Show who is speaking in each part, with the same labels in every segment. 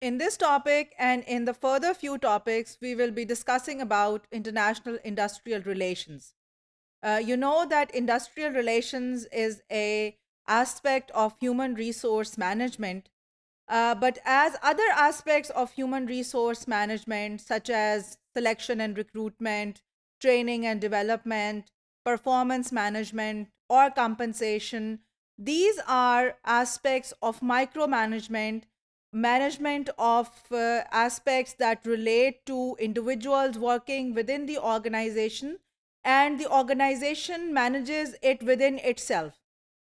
Speaker 1: in this topic and in the further few topics, we will be discussing about international industrial relations. Uh, you know that industrial relations is a aspect of human resource management uh, but as other aspects of human resource management, such as selection and recruitment, training and development, performance management, or compensation, these are aspects of micromanagement, management of uh, aspects that relate to individuals working within the organization, and the organization manages it within itself.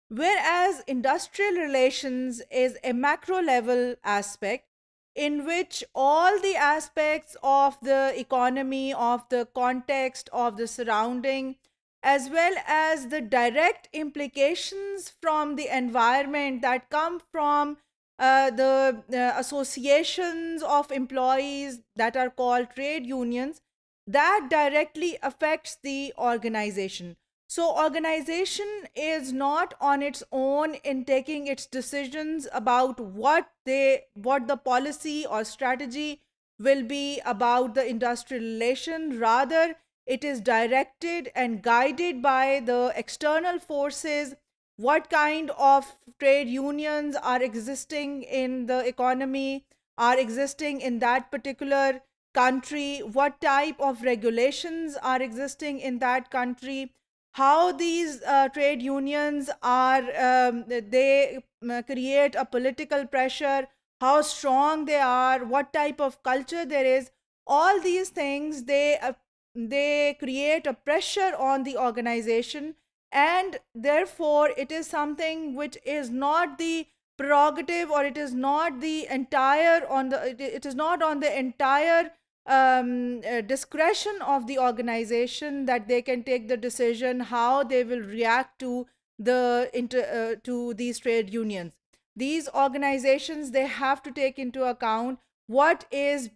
Speaker 1: Whereas industrial relations is a macro level aspect in which all the aspects of the economy, of the context, of the surrounding, as well as the direct implications from the environment that come from uh, the uh, associations of employees that are called trade unions, that directly affects the organization. So, organization is not on its own in taking its decisions about what they, what the policy or strategy will be about the industrial relation. Rather, it is directed and guided by the external forces. What kind of trade unions are existing in the economy, are existing in that particular country? What type of regulations are existing in that country? how these uh, trade unions are um, they create a political pressure how strong they are what type of culture there is all these things they uh, they create a pressure on the organization and therefore it is something which is not the prerogative or it is not the entire on the it is not on the entire um, uh, discretion of the organization that they can take the decision how they will react to the inter, uh, to these trade unions. These organizations they have to take into account what is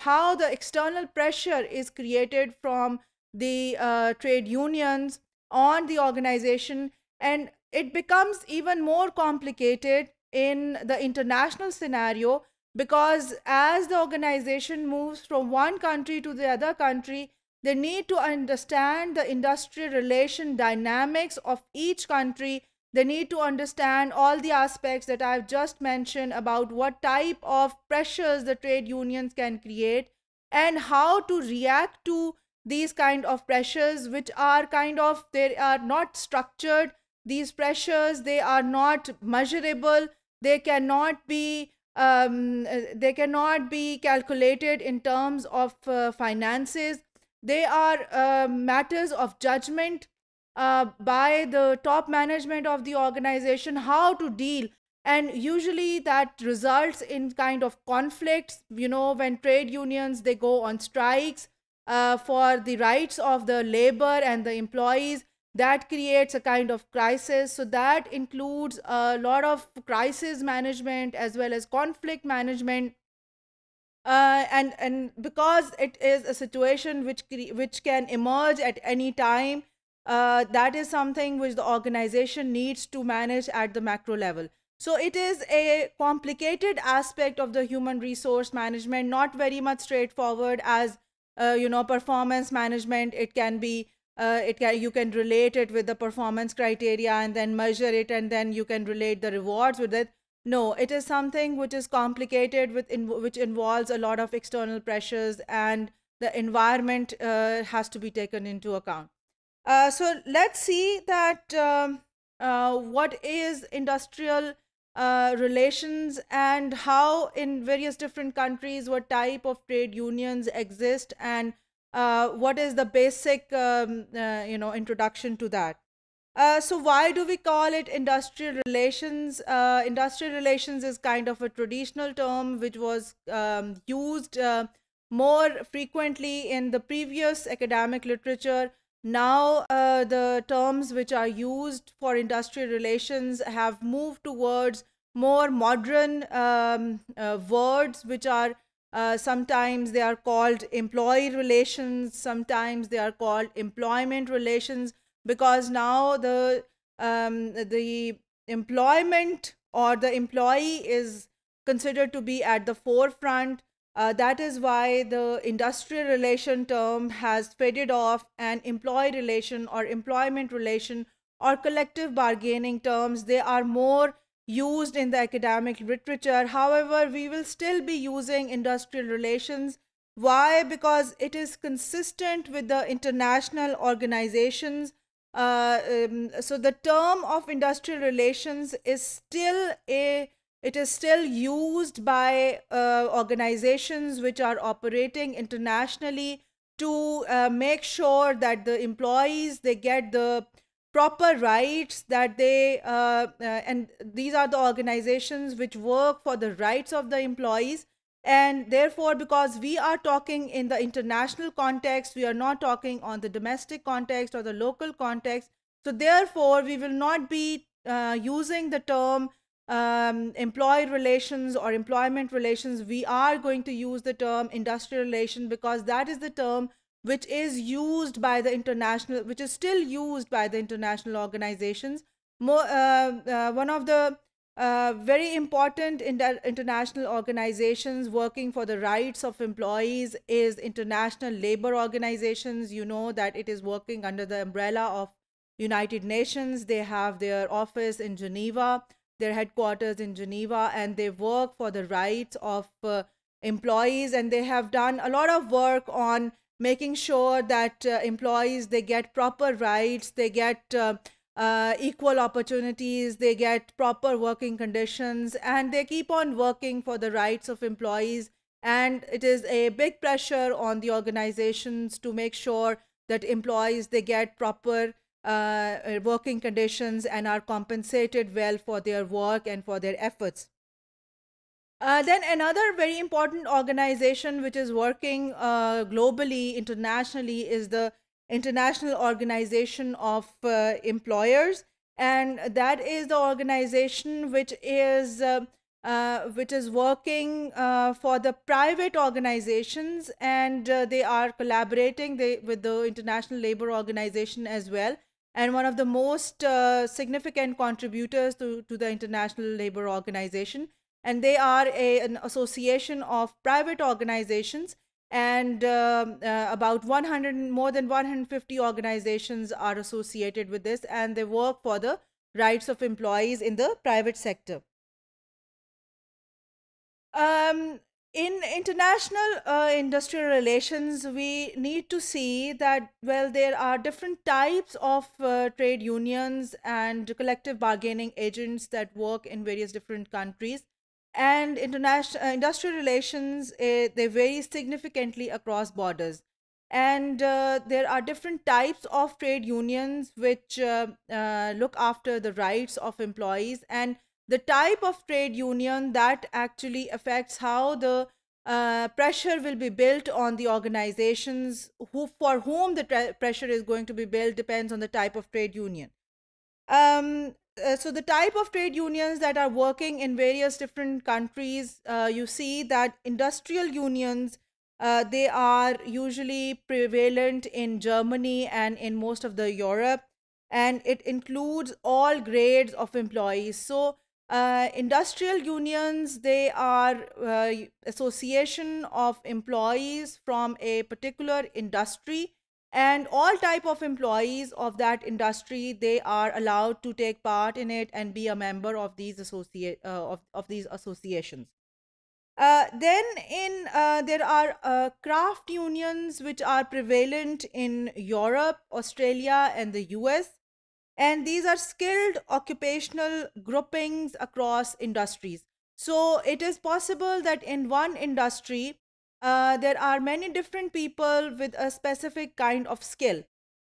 Speaker 1: how the external pressure is created from the uh, trade unions on the organization and it becomes even more complicated in the international scenario because as the organization moves from one country to the other country they need to understand the industrial relation dynamics of each country. They need to understand all the aspects that i've just mentioned about what type of pressures the trade unions can create and how to react to these kind of pressures which are kind of they are not structured these pressures they are not measurable they cannot be um, they cannot be calculated in terms of uh, finances. They are uh, matters of judgment uh, by the top management of the organization how to deal. And usually that results in kind of conflicts. You know, when trade unions they go on strikes uh, for the rights of the labor and the employees, that creates a kind of crisis. So that includes a lot of crisis management as well as conflict management. Uh, and and because it is a situation which which can emerge at any time uh, that is something which the organization needs to manage at the macro level. So it is a complicated aspect of the human resource management not very much straightforward as you know performance management it can be uh, it can you can relate it with the performance criteria and then measure it and then you can relate the rewards with it. No it is something which is complicated with in, which involves a lot of external pressures and the environment uh, has to be taken into account. Uh, so let's see that um, uh, what is industrial uh, relations and how in various different countries what type of trade unions exist and uh, what is the basic um, uh, you know introduction to that. Uh, so why do we call it industrial relations? Uh, industrial relations is kind of a traditional term which was um, used uh, more frequently in the previous academic literature now uh, the terms which are used for industrial relations have moved towards more modern um, words which are uh, sometimes they are called employee relations, sometimes they are called employment relations because now the um, the employment or the employee is considered to be at the forefront. Uh, that is why the industrial relation term has faded off, and employee relation or employment relation or collective bargaining terms they are more used in the academic literature. However, we will still be using industrial relations. Why? Because it is consistent with the international organizations. Uh, um, so the term of industrial relations is still a it is still used by uh, organizations which are operating internationally to uh, make sure that the employees they get the proper rights that they uh, uh, and these are the organizations which work for the rights of the employees. And therefore because we are talking in the international context we are not talking on the domestic context or the local context. So therefore we will not be uh, using the term um, employee relations or employment relations we are going to use the term industrial relation because that is the term which is used by the international, which is still used by the international organizations. More, uh, uh, one of the uh, very important inter- international organizations working for the rights of employees is international labor organizations. You know that it is working under the umbrella of united nations. They have their office in geneva their headquarters in geneva and they work for the rights of uh, employees and they have done a lot of work on making sure that uh, employees they get proper rights they get uh, uh, equal opportunities they get proper working conditions and they keep on working for the rights of employees. And it is a big pressure on the organizations to make sure that employees they get proper uh, working conditions and are compensated well for their work and for their efforts. Uh, then another very important organization which is working uh, globally, internationally, is the International Organization of uh, Employers, and that is the organization which is uh, uh, which is working uh, for the private organizations, and they are collaborating they, with the International Labor Organization as well. And one of the most significant contributors to, to the International Labor Organization. And they are a, an association of private organizations and uh, uh, about 100 more than 150 organizations are associated with this and they work for the rights of employees in the private sector. Um, in international uh, industrial relations we need to see that well there are different types of uh, trade unions and collective bargaining agents that work in various different countries. And international uh, industrial relations uh, they vary significantly across borders. And uh, there are different types of trade unions which uh, uh, look after the rights of employees. And the type of trade union that actually affects how the uh, pressure will be built on the organizations who for whom the pressure is going to be built depends on the type of trade union. Um, uh, so the type of trade unions that are working in various different countries uh, you see that industrial unions uh, they are usually prevalent in germany and in most of the europe and it includes all grades of employees. So uh, industrial unions they are uh, association of employees from a particular industry and all type of employees of that industry they are allowed to take part in it and be a member of these associate uh, of, of these associations. Uh, then in uh, there are uh, craft unions which are prevalent in Europe, Australia, and the US, and these are skilled occupational groupings across industries. So it is possible that in one industry uh, there are many different people with a specific kind of skill.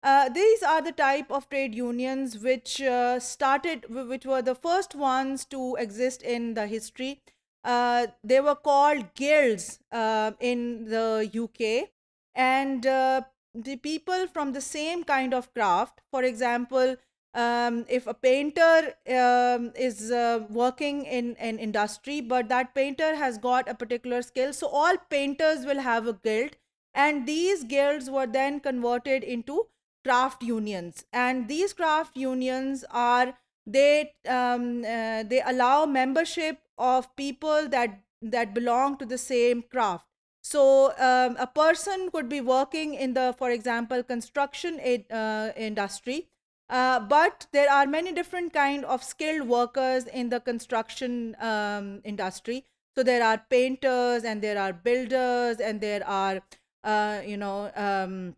Speaker 1: Uh, these are the type of trade unions which uh, started, which were the first ones to exist in the history. Uh, they were called guilds uh, in the UK, and uh, the people from the same kind of craft, for example, um, if a painter um, is uh, working in an industry but that painter has got a particular skill so all painters will have a guild and these guilds were then converted into craft unions. And these craft unions are they um, uh, they allow membership of people that that belong to the same craft. So um, a person could be working in the for example construction uh, industry uh, but there are many different kind of skilled workers in the construction um, industry. So there are painters and there are builders and there are uh, you know um,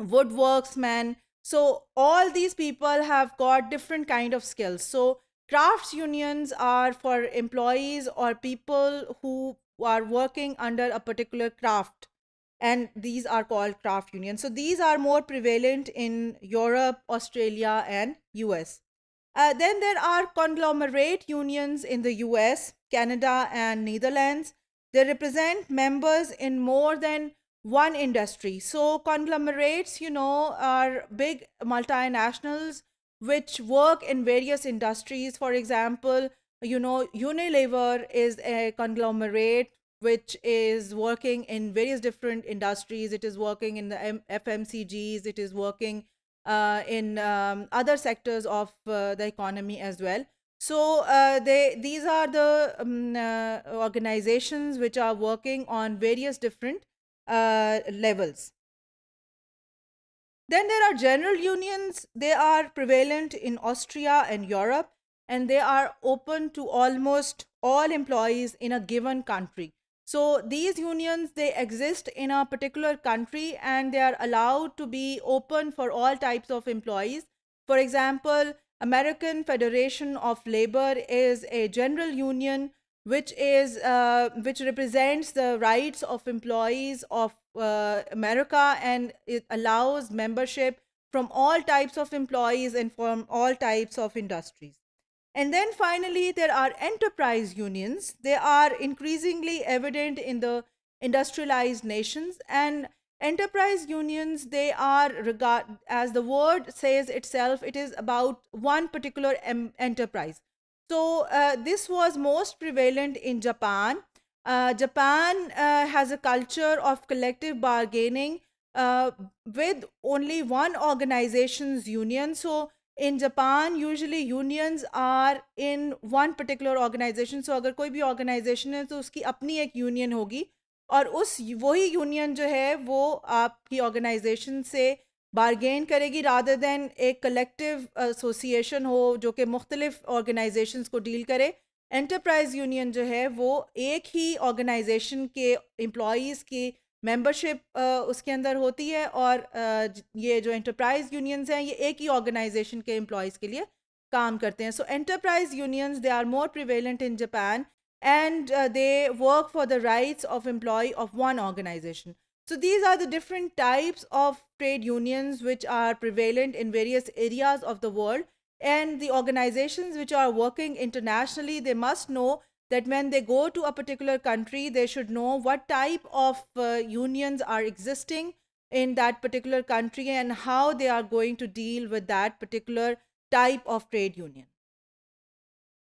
Speaker 1: woodworksmen. So all these people have got different kind of skills. So crafts unions are for employees or people who are working under a particular craft and these are called craft unions. So these are more prevalent in europe australia and us uh, then there are conglomerate unions in the us canada and netherlands. They represent members in more than one industry. So conglomerates you know are big multinationals which work in various industries. For example you know unilever is a conglomerate which is working in various different industries. It is working in the M- FMCGs, it is working uh, in um, other sectors of uh, the economy as well. So uh, they these are the um, uh, organizations which are working on various different uh, levels. Then there are general unions. They are prevalent in Austria and Europe, and they are open to almost all employees in a given country. So these unions, they exist in a particular country and they are allowed to be open for all types of employees. For example, American Federation of Labor is a general union which is uh, which represents the rights of employees of uh, America and it allows membership from all types of employees and from all types of industries. And then finally, there are enterprise unions. They are increasingly evident in the industrialized nations. And enterprise unions, they are regard as the word says itself, it is about one particular em- enterprise. So uh, this was most prevalent in Japan. Uh, Japan uh, has a culture of collective bargaining uh, with only one organization's union. So in Japan usually unions are in one particular organization so अगर कोई भी organisation है तो उसकी अपनी एक union होगी। और उस वही यूनियन जो है, वो आपकी ऑर्गेनाइजेशन से बारगेन करेगी रादर देन एक कलेक्टिव एसोसिएशन हो, जो कि मुख्तलिफ़ ऑर्गेनाइजेशन को डील करे। एंटरप्राइज यूनियन जो है, वो एक ही ऑर्गेनाइजेशन के एम्प्लॉज़ की मेंबरशिप उसके अंदर होती है और ये जो एंटरप्राइज यूनियंस हैं, ये एक ही ऑर्गेनाइजेशन के एम्प्लॉयज़ के लिए काम करते हैं। So enterprise unions they are more prevalent in Japan and they work for the rights of employ of one organization so these are the different types of trade unions which are prevalent in various areas of the world and the organization which are working internationally they must know that when they go to a particular country, they should know what type of uh, unions are existing in that particular country and how they are going to deal with that particular type of trade union.